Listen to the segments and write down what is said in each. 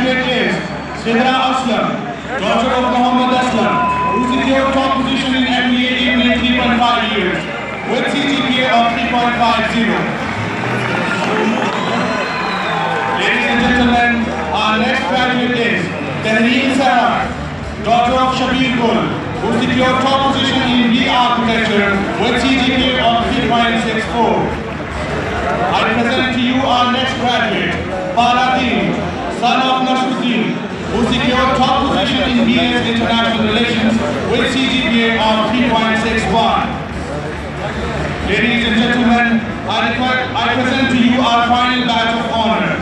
Sidra Aslam, daughter of Muhammad Aslam, who secured top position in MBA in 3.5 years, with CGPA of 3.50. Ladies and gentlemen, our next graduate is Tehreem Sarah, daughter of Shabir Gul, who secured top position in B architecture with CGPA of 3.64. I present to you our next graduate, Paladin, son of Nasruddin, who secured top position in International Relations with CGPA of 3.61. Ladies and gentlemen, I, I present to you our final badge of honor.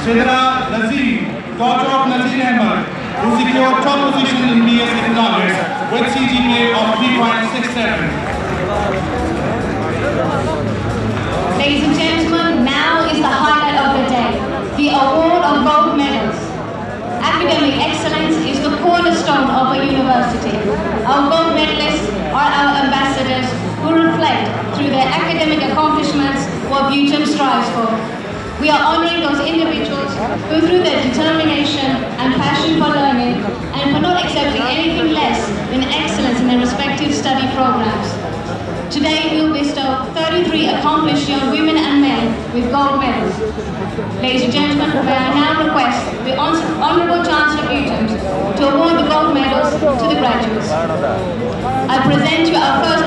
Sidra Nazir, daughter of Nazir Ahmed, who secured top position in BS Economics with CGPA of 3.67. Our gold medalists are our ambassadors who reflect through their academic accomplishments what UTM strives for. We are honoring those individuals who through their determination and passion for learning and for not accepting anything less than excellence in their respective study programs. Today we will bestow 33 accomplished young women and men with gold medals. Ladies and gentlemen, may I now request the Honourable Chancellor to award the gold medals to the graduates. I present you our first